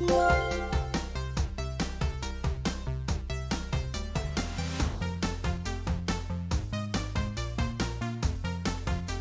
Bye.